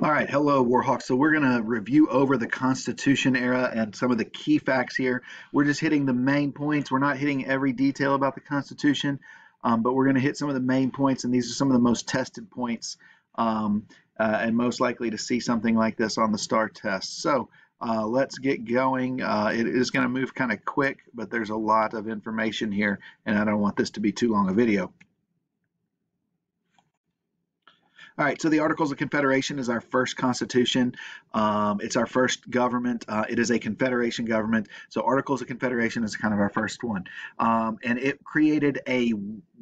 All right, hello Warhawks. So we're going to review over the Constitution era and some of the key facts here. We're just hitting the main points. We're not hitting every detail about the Constitution, um, but we're going to hit some of the main points, and these are some of the most tested points um, uh, and most likely to see something like this on the STAAR test. So uh, let's get going. Uh, it is going to move kind of quick, but there's a lot of information here, and I don't want this to be too long a video. All right, so the Articles of Confederation is our first constitution. Um, it's our first government. Uh, it is a confederation government. So Articles of Confederation is kind of our first one. Um, and it created a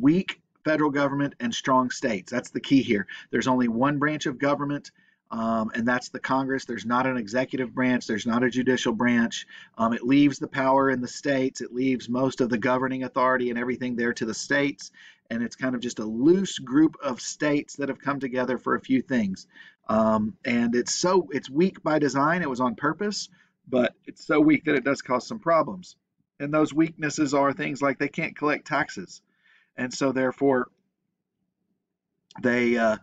weak federal government and strong states. That's the key here. There's only one branch of government. Um, and that's the Congress. There's not an executive branch, there's not a judicial branch. Um, it leaves the power in the states, it leaves most of the governing authority and everything there to the states and it's kind of just a loose group of states that have come together for a few things. Um, and it's so it's weak by design. It was on purpose, but it's so weak that it does cause some problems. And those weaknesses are things like they can't collect taxes, and so therefore they uh,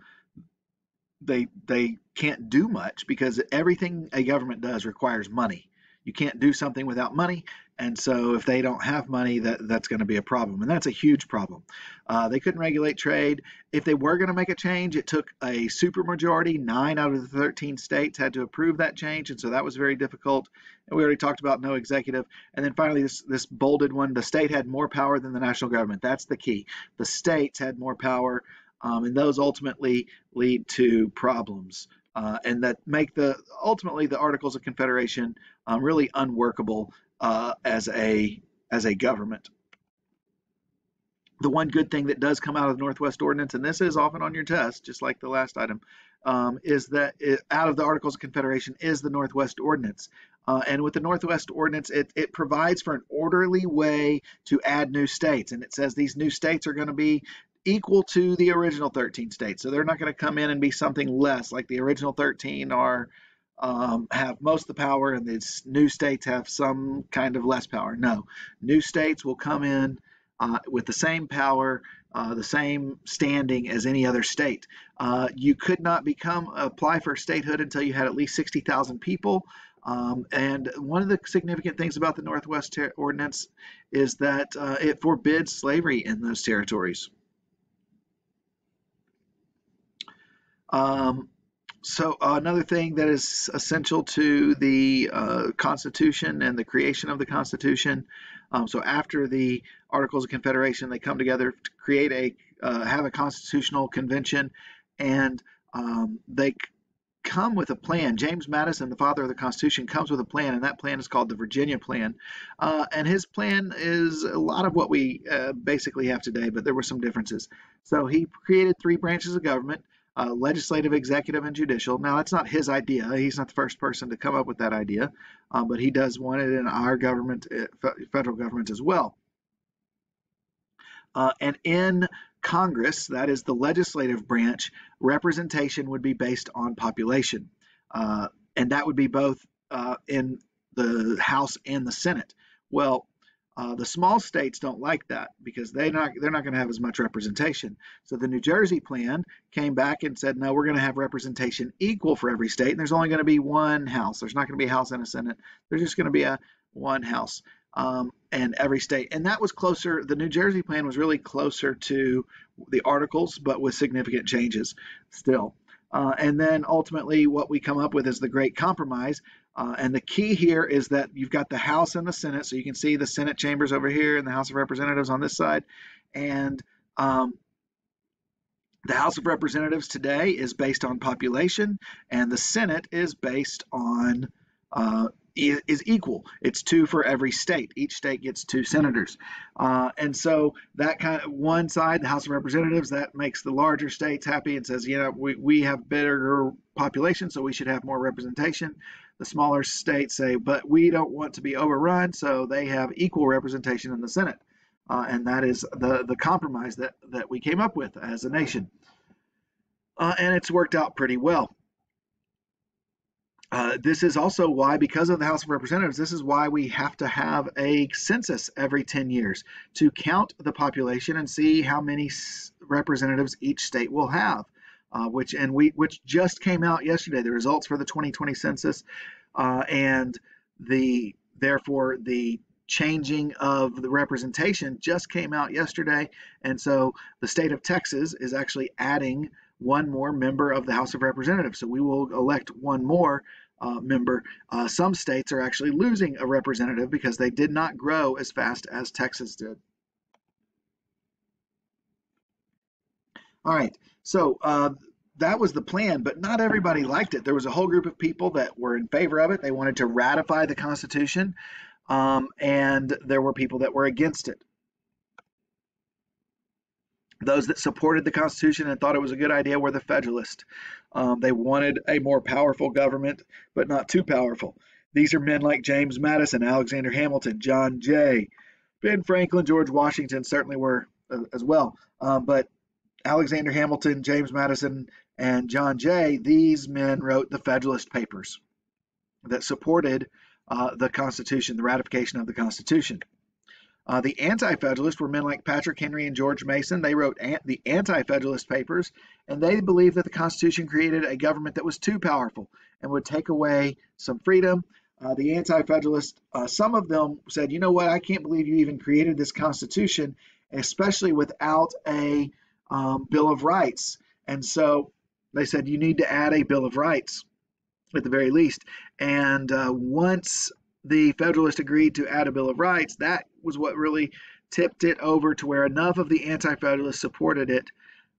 they they can't do much because everything a government does requires money you can't do something without money. And so if they don't have money, that, that's going to be a problem. And that's a huge problem. Uh, they couldn't regulate trade. If they were going to make a change, it took a supermajority. Nine out of the 13 states had to approve that change. And so that was very difficult. And we already talked about no executive. And then finally, this, this bolded one the state had more power than the national government. That's the key. The states had more power. Um, and those ultimately lead to problems uh, and that make the ultimately the Articles of Confederation um, really unworkable uh, as a as a government. The one good thing that does come out of the Northwest Ordinance, and this is often on your test, just like the last item, um, is that it, out of the Articles of Confederation is the Northwest Ordinance. Uh, and with the Northwest Ordinance, it, it provides for an orderly way to add new states. And it says these new states are going to be equal to the original 13 states. So they're not going to come in and be something less like the original 13 are um, have most of the power and these new states have some kind of less power. No, new states will come in uh, with the same power, uh, the same standing as any other state. Uh, you could not become apply for statehood until you had at least 60,000 people. Um, and one of the significant things about the Northwest Ter- Ordinance is that uh, it forbids slavery in those territories. Um, so uh, another thing that is essential to the uh, Constitution and the creation of the Constitution. Um, so after the Articles of Confederation, they come together to create a uh, have a constitutional convention, and um, they come with a plan. James Madison, the father of the Constitution, comes with a plan, and that plan is called the Virginia Plan. Uh, and his plan is a lot of what we uh, basically have today, but there were some differences. So he created three branches of government uh, legislative, executive, and judicial. Now, that's not his idea. He's not the first person to come up with that idea, uh, but he does want it in our government, uh, federal government as well. Uh, and in Congress, that is the legislative branch, representation would be based on population. Uh, and that would be both uh, in the House and the Senate. Well, uh, the small states don't like that because they not they're not going to have as much representation. So the New Jersey plan came back and said, no, we're going to have representation equal for every state, and there's only going to be one house. There's not going to be a house and a senate. There's just going to be a one house um, and every state. And that was closer. The New Jersey plan was really closer to the articles, but with significant changes still. Uh, and then ultimately, what we come up with is the Great Compromise, uh, and the key here is that you've got the House and the Senate. So you can see the Senate chambers over here and the House of Representatives on this side. And um, the House of Representatives today is based on population, and the Senate is based on uh, is equal. It's two for every state. Each state gets two senators. Uh, and so that kind of one side, the House of Representatives, that makes the larger states happy and says, you know, we, we have better population, so we should have more representation. The smaller states say, but we don't want to be overrun, so they have equal representation in the Senate. Uh, and that is the, the compromise that, that we came up with as a nation. Uh, and it's worked out pretty well. Uh, this is also why, because of the House of Representatives, this is why we have to have a census every 10 years to count the population and see how many representatives each state will have. uh, which and we which just came out yesterday. The results for the 2020 census uh, and the therefore the changing of the representation just came out yesterday, and so the state of Texas is actually adding one more member of the House of Representatives. So we will elect one more uh, member. Uh, some states are actually losing a representative because they did not grow as fast as Texas did. All right, so uh, that was the plan, but not everybody liked it. There was a whole group of people that were in favor of it. They wanted to ratify the Constitution, um, and there were people that were against it. Those that supported the Constitution and thought it was a good idea were the Federalists. Um, they wanted a more powerful government, but not too powerful. These are men like James Madison, Alexander Hamilton, John Jay, Ben Franklin, George Washington certainly were uh, as well. Um, but Alexander Hamilton, James Madison, and John Jay, these men wrote the Federalist Papers that supported uh, the Constitution, the ratification of the Constitution. Uh, the Anti-Federalists were men like Patrick Henry and George Mason. They wrote an- the Anti-Federalist papers, and they believed that the Constitution created a government that was too powerful and would take away some freedom. Uh, the Anti-Federalists, uh, some of them said, "You know what? I can't believe you even created this Constitution, especially without a um, Bill of Rights." And so they said, "You need to add a Bill of Rights." At the very least, and uh, once the Federalists agreed to add a Bill of Rights, that was what really tipped it over to where enough of the Anti Federalists supported it,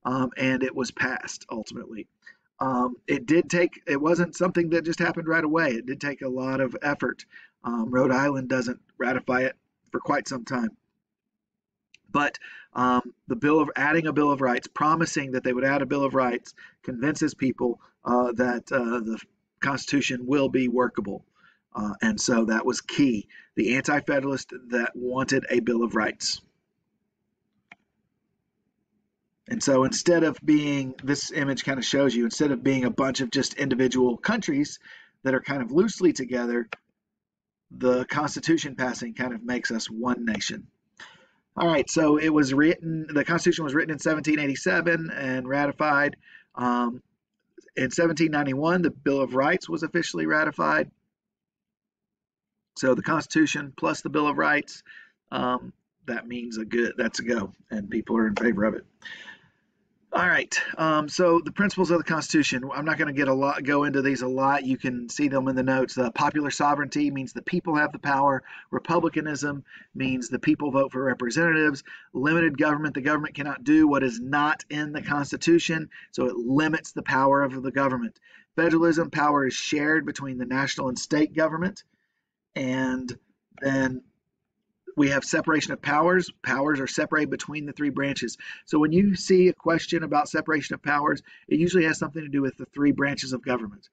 um, and it was passed ultimately. Um, it did take, it wasn't something that just happened right away. It did take a lot of effort. Um, Rhode Island doesn't ratify it for quite some time. But um, the bill of adding a Bill of Rights, promising that they would add a Bill of Rights, convinces people uh, that uh, the Constitution will be workable. Uh, and so that was key. The Anti Federalist that wanted a Bill of Rights. And so instead of being, this image kind of shows you, instead of being a bunch of just individual countries that are kind of loosely together, the Constitution passing kind of makes us one nation. All right, so it was written, the Constitution was written in 1787 and ratified. Um, in 1791, the Bill of Rights was officially ratified. So the Constitution plus the Bill of Rights, um, that means a good, that's a go, and people are in favor of it. All right. Um, so the principles of the Constitution. I'm not going to get a lot go into these a lot. You can see them in the notes. The popular sovereignty means the people have the power. Republicanism means the people vote for representatives. Limited government. The government cannot do what is not in the Constitution, so it limits the power of the government. Federalism. Power is shared between the national and state government, and then we have separation of powers. Powers are separated between the three branches. So when you see a question about separation of powers, it usually has something to do with the three branches of government.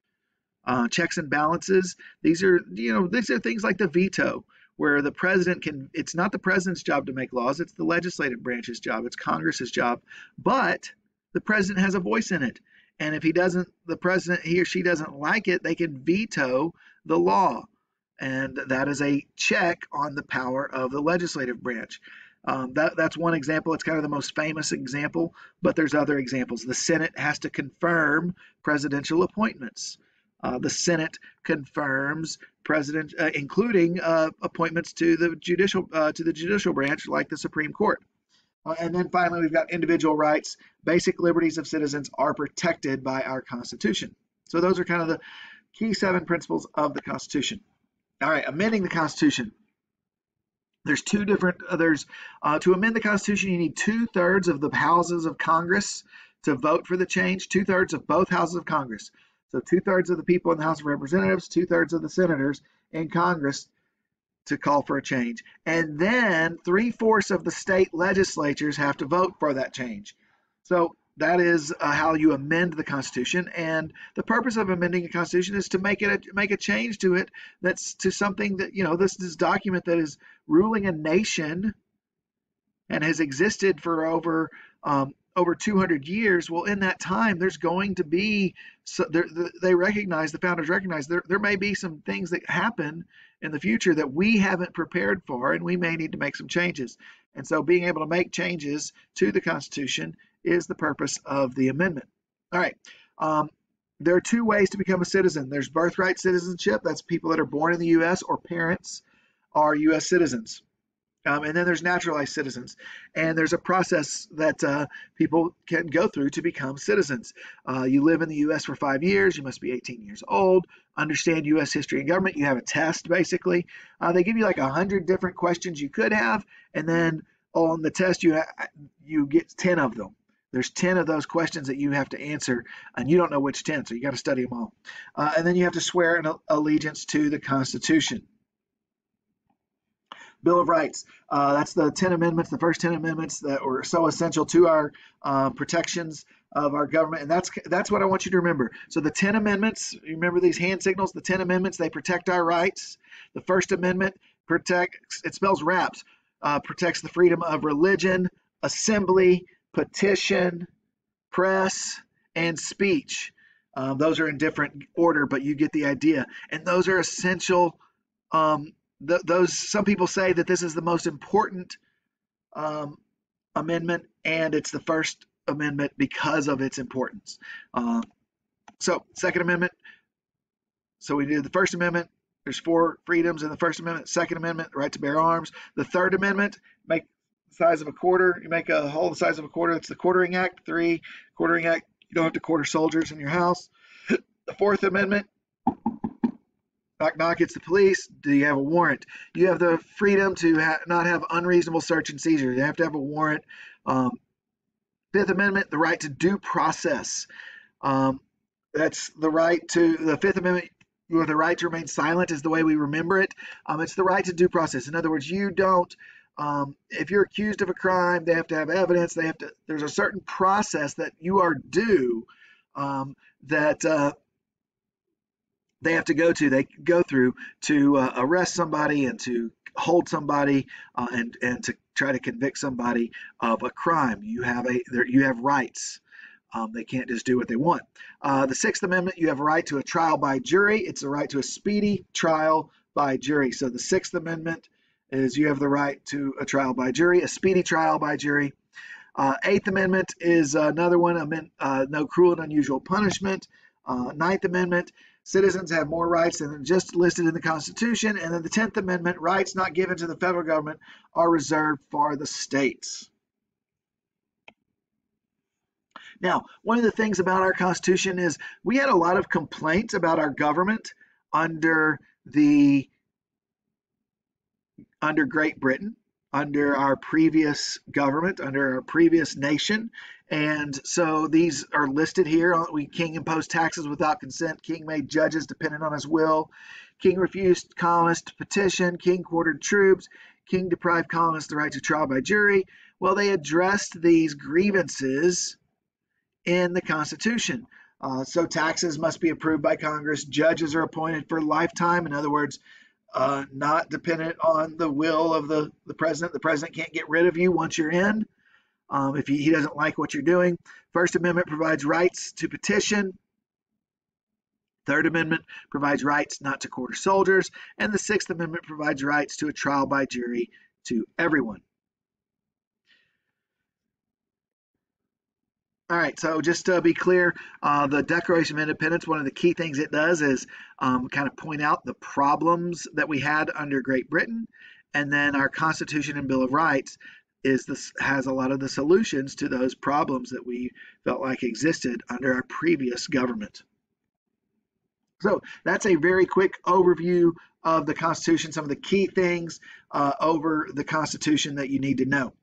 Uh, checks and balances. These are, you know, these are things like the veto, where the president can. It's not the president's job to make laws. It's the legislative branch's job. It's Congress's job. But the president has a voice in it. And if he doesn't, the president, he or she doesn't like it, they can veto the law and that is a check on the power of the legislative branch. Um, that, that's one example. It's kind of the most famous example, but there's other examples. The Senate has to confirm presidential appointments. Uh, the Senate confirms president, uh, including uh, appointments to the judicial uh, to the judicial branch, like the Supreme Court. Uh, and then finally, we've got individual rights. Basic liberties of citizens are protected by our Constitution. So those are kind of the key seven principles of the Constitution. All right, amending the Constitution. There's two different, uh, there's, uh, to amend the Constitution, you need two thirds of the houses of Congress to vote for the change, two thirds of both houses of Congress. So two thirds of the people in the House of Representatives, two thirds of the senators in Congress to call for a change. And then three fourths of the state legislatures have to vote for that change. So that is uh, how you amend the Constitution. And the purpose of amending a Constitution is to make it a, make a change to it that's to something that you know this this document that is ruling a nation and has existed for over um, over 200 years. Well, in that time, there's going to be so they recognize the founders recognize there there may be some things that happen in the future that we haven't prepared for, and we may need to make some changes. And so, being able to make changes to the Constitution is the purpose of the amendment. All right. Um, there are two ways to become a citizen. There's birthright citizenship. That's people that are born in the U.S. or parents are U.S. citizens. Um, and then there's naturalized citizens. And there's a process that uh, people can go through to become citizens. Uh, you live in the U.S. for five years. You must be 18 years old. Understand U.S. history and government. You have a test, basically. Uh, they give you like 100 different questions you could have. And then on the test, you, you get 10 of them. There's 10 of those questions that you have to answer, and you don't know which 10, so you got to study them all. Uh, and then you have to swear an allegiance to the Constitution. Bill of Rights. Uh, that's the 10 amendments, the first 10 amendments that were so essential to our uh, protections of our government. And that's that's what I want you to remember. So the 10 amendments, you remember these hand signals, the 10 amendments, they protect our rights. The First Amendment protects, it spells RAPS, uh, protects the freedom of religion, assembly, petition, press, and speech. Um, those are in different order, but you get the idea. And those are essential um, th- those some people say that this is the most important um, amendment, and it's the first amendment because of its importance. Uh, so, Second Amendment. So we did the First Amendment. There's four freedoms in the First Amendment. Second Amendment, right to bear arms. The Third Amendment, make size of a quarter. You make a hole the size of a quarter. That's the Quartering Act. Three, Quartering Act. You don't have to quarter soldiers in your house. The Fourth Amendment, knock knock it's the police do you have a warrant you have the freedom to ha not have unreasonable search and seizure you have to have a warrant um, fifth amendment the right to due process um, that's the right to the fifth amendment you have the right to remain silent is the way we remember it um, it's the right to due process in other words you don't um, if you're accused of a crime they have to have evidence. They have to there's a certain process that you are due um, that uh, they have to go to. They go through to uh, arrest somebody and to hold somebody uh, and and to try to convict somebody of a crime. You have a you have rights. Um, they can't just do what they want. Uh, the sixth amendment you have a right to a trial by jury. It's a right to a speedy trial by jury. So the sixth amendment is you have the right to a trial by jury a speedy trial by jury uh, eighth amendment is another one uh, no cruel and unusual punishment uh, ninth amendment citizens have more rights than just listed in the Constitution. And then the 10th Amendment, rights not given to the federal government are reserved for the states. Now, one of the things about our Constitution is we had a lot of complaints about our government under the under Great Britain under our previous government, under our previous nation. And so these are listed here. We King imposed taxes without consent. King made judges dependent on his will. King refused colonists to petition. King quartered troops. King deprived colonists the right to trial by jury. Well, they addressed these grievances in the Constitution. Uh, so taxes must be approved by Congress. Judges are appointed for lifetime. In other words, uh, not dependent on the will of the, the president. The president can't get rid of you once you're in um, if he, he doesn't like what you're doing. First Amendment provides rights to petition. Third Amendment provides rights not to quarter soldiers. And the Sixth Amendment provides rights to a trial by jury to everyone. All right, so just to be clear, uh, the Declaration of Independence, one of the key things it does is um, kind of point out the problems that we had under Great Britain, and then our Constitution and Bill of Rights is this has a lot of the solutions to those problems that we felt like existed under our previous government. So that's a very quick overview of the Constitution, some of the key things uh, over the Constitution that you need to know.